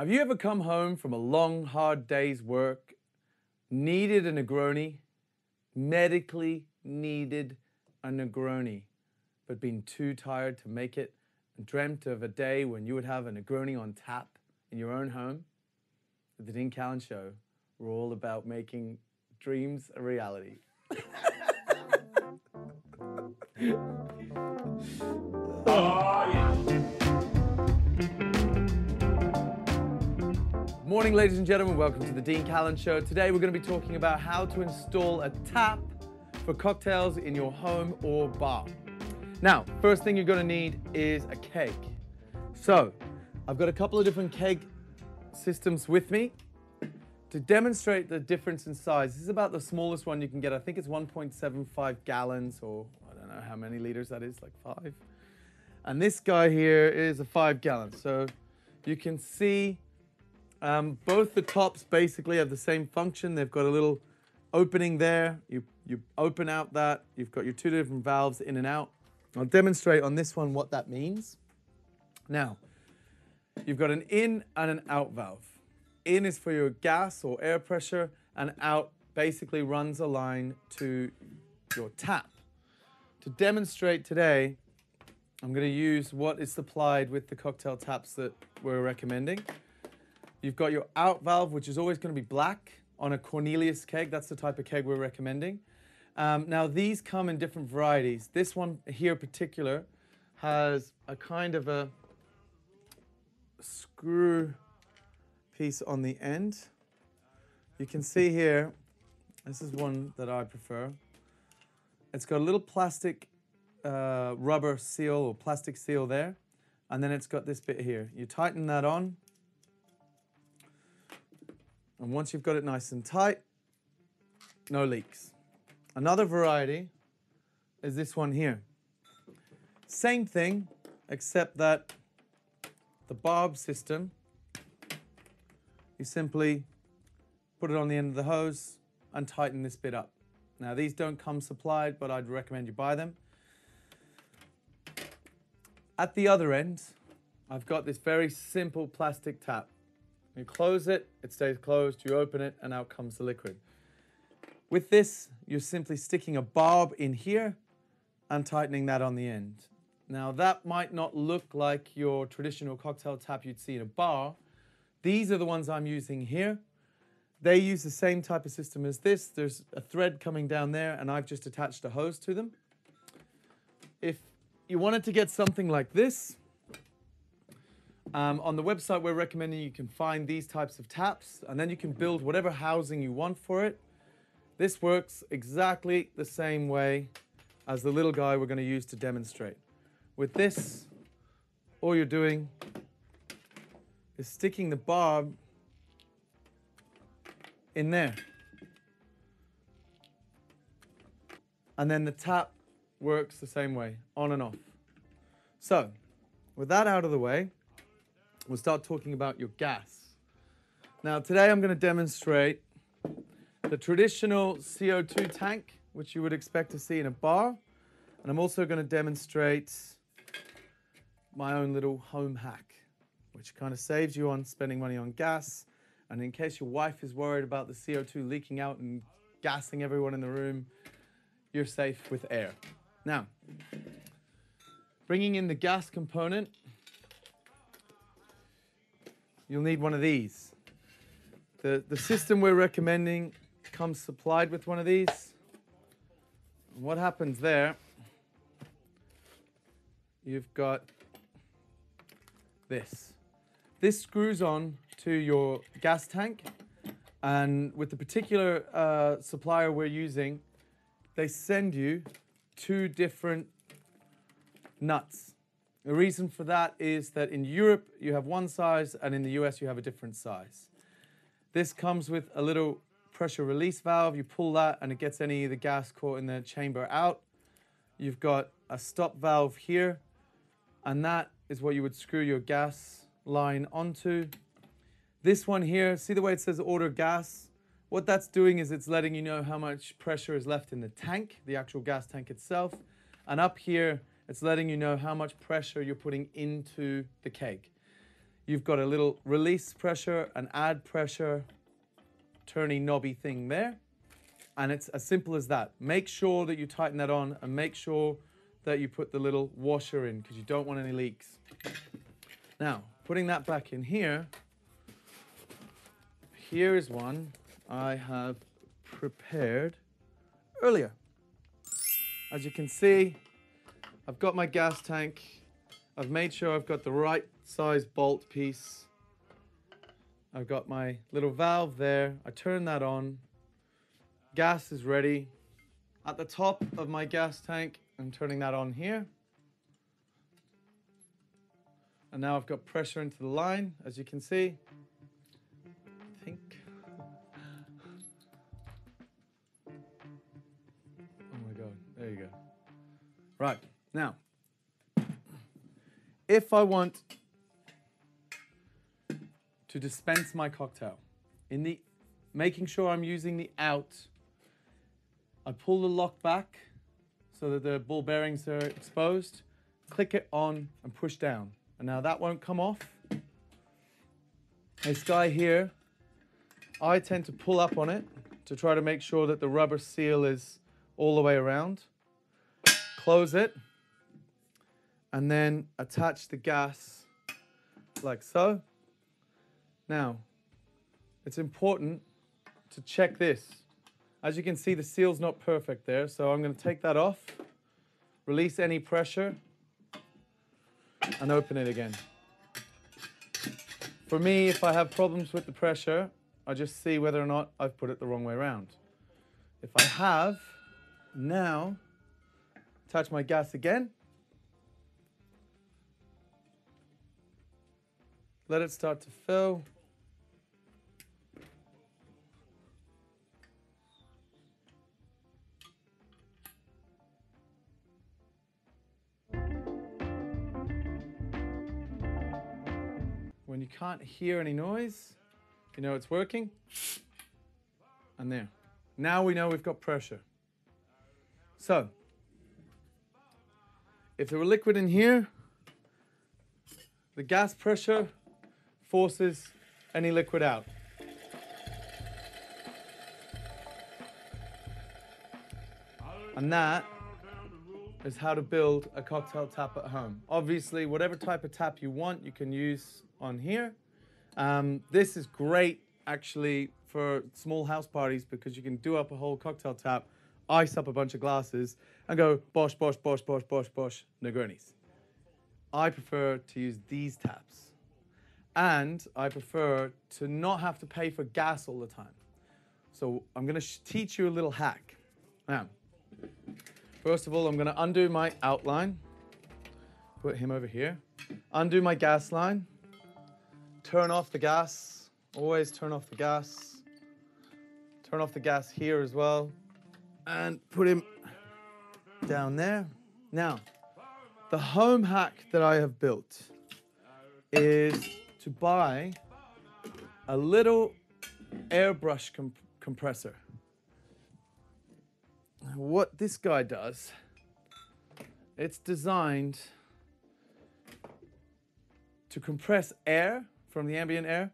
Have you ever come home from a long, hard day's work, needed a Negroni, medically needed a Negroni, but been too tired to make it and dreamt of a day when you would have a Negroni on tap in your own home? The Dean Callan Show, we're all about making dreams a reality. Morning, ladies and gentlemen. Welcome to the Dean Callan Show. Today, we're going to be talking about how to install a tap for cocktails in your home or bar. Now, first thing you're going to need is a keg. So, I've got a couple of different keg systems with me to demonstrate the difference in size. This is about the smallest one you can get. I think it's 1.75 gallons, or I don't know how many liters that is, like five. And this guy here is a five gallon. So, you can see um, both the tops basically have the same function. They've got a little opening there. You, you open out that. You've got your two different valves in and out. I'll demonstrate on this one what that means. Now, you've got an in and an out valve. In is for your gas or air pressure, and out basically runs a line to your tap. To demonstrate today, I'm going to use what is supplied with the cocktail taps that we're recommending. You've got your out valve, which is always going to be black on a Cornelius keg. That's the type of keg we're recommending. Um, now, these come in different varieties. This one here in particular has a kind of a screw piece on the end. You can see here, this is one that I prefer. It's got a little plastic uh, rubber seal or plastic seal there. And then it's got this bit here. You tighten that on and once you've got it nice and tight, no leaks. Another variety is this one here. Same thing, except that the barb system, you simply put it on the end of the hose and tighten this bit up. Now these don't come supplied, but I'd recommend you buy them. At the other end, I've got this very simple plastic tap. You close it, it stays closed, you open it, and out comes the liquid. With this, you're simply sticking a barb in here and tightening that on the end. Now that might not look like your traditional cocktail tap you'd see in a bar. These are the ones I'm using here. They use the same type of system as this. There's a thread coming down there and I've just attached a hose to them. If you wanted to get something like this, um, on the website, we're recommending you can find these types of taps and then you can build whatever housing you want for it. This works exactly the same way as the little guy we're going to use to demonstrate. With this, all you're doing is sticking the barb in there. And then the tap works the same way, on and off. So, with that out of the way, we'll start talking about your gas. Now today I'm going to demonstrate the traditional CO2 tank, which you would expect to see in a bar. And I'm also going to demonstrate my own little home hack, which kind of saves you on spending money on gas. And in case your wife is worried about the CO2 leaking out and gassing everyone in the room, you're safe with air. Now, bringing in the gas component, you'll need one of these. The, the system we're recommending comes supplied with one of these. what happens there, you've got this. This screws on to your gas tank, and with the particular uh, supplier we're using, they send you two different nuts. The reason for that is that in Europe you have one size and in the US you have a different size. This comes with a little pressure release valve. You pull that and it gets any of the gas caught in the chamber out. You've got a stop valve here and that is what you would screw your gas line onto. This one here, see the way it says order gas? What that's doing is it's letting you know how much pressure is left in the tank, the actual gas tank itself. And up here, it's letting you know how much pressure you're putting into the keg. you've got a little release pressure and add pressure turny knobby thing there. And it's as simple as that. Make sure that you tighten that on and make sure that you put the little washer in because you don't want any leaks. Now, putting that back in here, here is one I have prepared earlier. As you can see, I've got my gas tank. I've made sure I've got the right size bolt piece. I've got my little valve there. I turn that on. Gas is ready. At the top of my gas tank, I'm turning that on here. And now I've got pressure into the line, as you can see. If I want to dispense my cocktail, in the making sure I'm using the out, I pull the lock back so that the ball bearings are exposed, click it on and push down. And now that won't come off. This guy here, I tend to pull up on it to try to make sure that the rubber seal is all the way around. Close it and then attach the gas like so. Now, it's important to check this. As you can see, the seal's not perfect there, so I'm going to take that off, release any pressure, and open it again. For me, if I have problems with the pressure, I just see whether or not I've put it the wrong way around. If I have, now, touch my gas again, let it start to fill. When you can't hear any noise, you know it's working. And there. Now we know we've got pressure. So, if there were liquid in here, the gas pressure forces any liquid out. And that is how to build a cocktail tap at home. Obviously, whatever type of tap you want, you can use on here. Um, this is great actually for small house parties because you can do up a whole cocktail tap, ice up a bunch of glasses, and go bosh, bosh, bosh, bosh, bosh, bosh, Negronis. I prefer to use these taps. And I prefer to not have to pay for gas all the time. So I'm going to teach you a little hack. Now, first of all, I'm going to undo my outline. Put him over here. Undo my gas line turn off the gas. Always turn off the gas. Turn off the gas here as well. And put him down there. Now, the home hack that I have built is to buy a little airbrush comp compressor. What this guy does, it's designed to compress air from the ambient air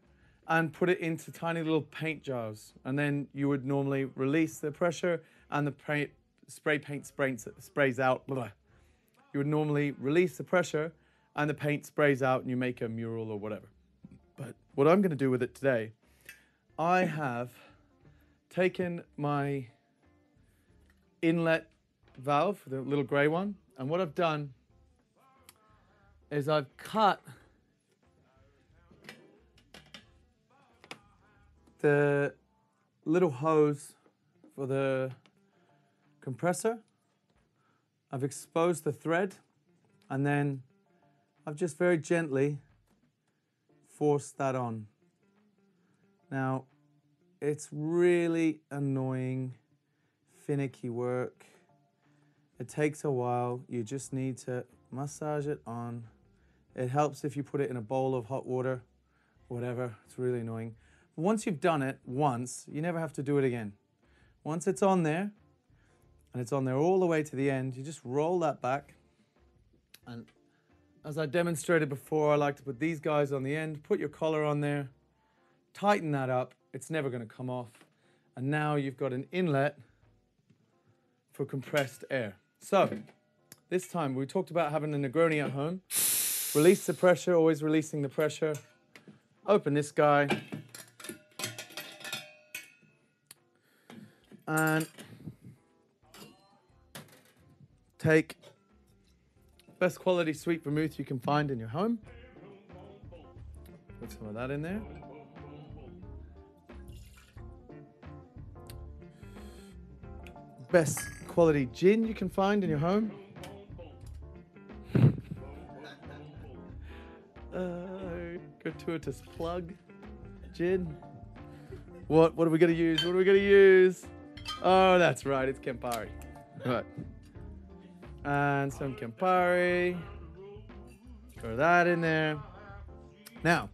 and put it into tiny little paint jars. And then you would normally release the pressure and the paint, spray paint sprays, sprays out. Blah. You would normally release the pressure and the paint sprays out and you make a mural or whatever. But what I'm going to do with it today, I have taken my inlet valve, the little gray one, and what I've done is I've cut the little hose for the compressor. I've exposed the thread and then I've just very gently forced that on. Now, it's really annoying, finicky work. It takes a while. You just need to massage it on. It helps if you put it in a bowl of hot water, whatever. It's really annoying. Once you've done it once, you never have to do it again. Once it's on there, and it's on there all the way to the end, you just roll that back and as I demonstrated before, I like to put these guys on the end, put your collar on there, tighten that up. It's never going to come off. And now you've got an inlet for compressed air. So this time we talked about having a Negroni at home. Release the pressure, always releasing the pressure. Open this guy. And take best quality sweet vermouth you can find in your home. Put some of that in there. Best quality gin you can find in your home. uh, gratuitous plug. Gin. What what are we gonna use? What are we gonna use? Oh, that's right, it's Campari. Right. And some Campari. Throw that in there. Now,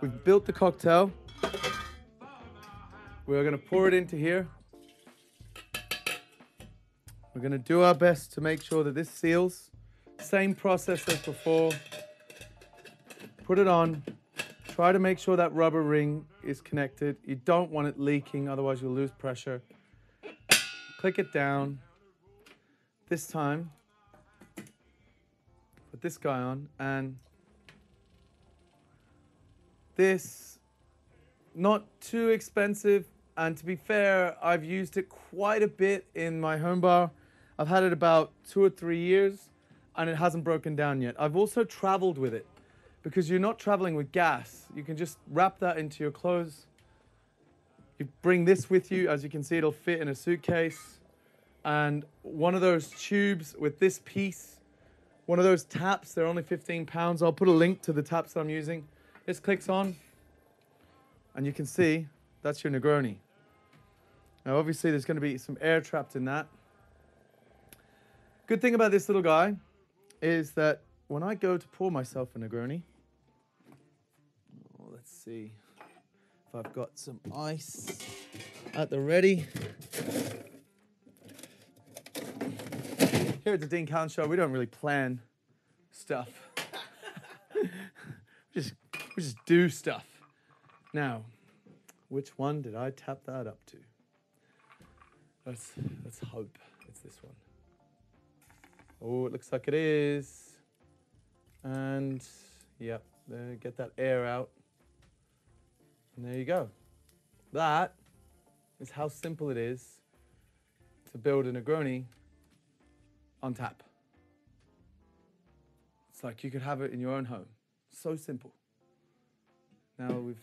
we've built the cocktail. We're gonna pour it into here. We're gonna do our best to make sure that this seals. Same process as before. Put it on. Try to make sure that rubber ring is connected. You don't want it leaking, otherwise you'll lose pressure. Click it down. This time, put this guy on and this, not too expensive. And to be fair, I've used it quite a bit in my home bar. I've had it about two or three years and it hasn't broken down yet. I've also traveled with it because you're not traveling with gas. You can just wrap that into your clothes. You bring this with you. As you can see, it'll fit in a suitcase. And one of those tubes with this piece, one of those taps, they're only 15 pounds. I'll put a link to the taps that I'm using. This clicks on, and you can see that's your Negroni. Now, obviously, there's going to be some air trapped in that. Good thing about this little guy is that when I go to pour myself a Negroni, oh, let's see if I've got some ice at the ready. Here at the Dean Callan Show, we don't really plan stuff. we just we just do stuff. Now, which one did I tap that up to? Let's let's hope it's this one. Oh, it looks like it is. And yep, get that air out. And there you go. That is how simple it is to build a Negroni on tap. It's like you could have it in your own home. So simple. Now we've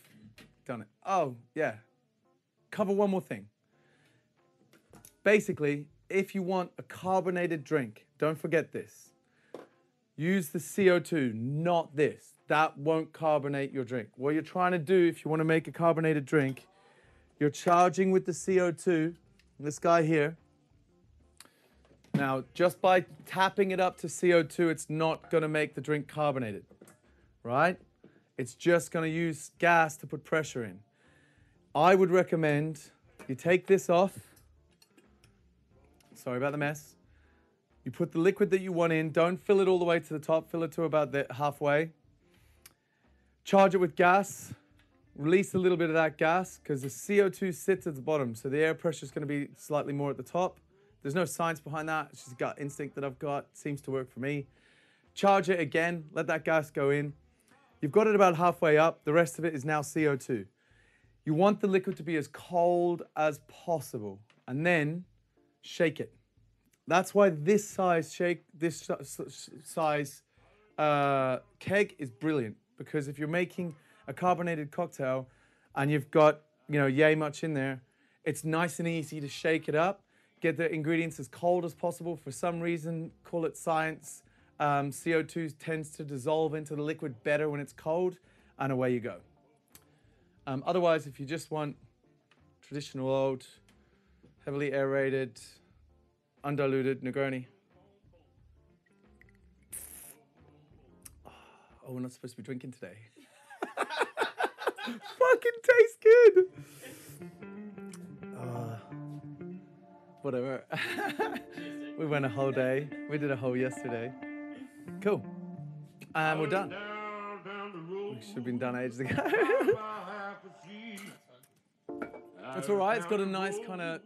done it. Oh, yeah. Cover one more thing. Basically, if you want a carbonated drink, don't forget this. Use the CO2, not this. That won't carbonate your drink. What you're trying to do if you want to make a carbonated drink, you're charging with the CO2, this guy here. Now, just by tapping it up to CO2, it's not going to make the drink carbonated, right? It's just going to use gas to put pressure in. I would recommend you take this off. Sorry about the mess. You put the liquid that you want in. Don't fill it all the way to the top. Fill it to about the halfway. Charge it with gas. Release a little bit of that gas because the CO2 sits at the bottom. So the air pressure is going to be slightly more at the top. There's no science behind that. It's just gut instinct that I've got. Seems to work for me. Charge it again. Let that gas go in. You've got it about halfway up. The rest of it is now CO2. You want the liquid to be as cold as possible and then shake it. That's why this size shake, this size uh, keg is brilliant because if you're making a carbonated cocktail and you've got, you know, yay much in there, it's nice and easy to shake it up, get the ingredients as cold as possible. For some reason, call it science, um, CO2 tends to dissolve into the liquid better when it's cold, and away you go. Um, otherwise, if you just want traditional old, heavily aerated, undiluted Negroni. Oh, we're not supposed to be drinking today. Fucking tastes good. Whatever. we went a whole day. We did a whole yesterday. Cool. And we're done. We should have been done ages ago. it's all right. It's got a nice kind of.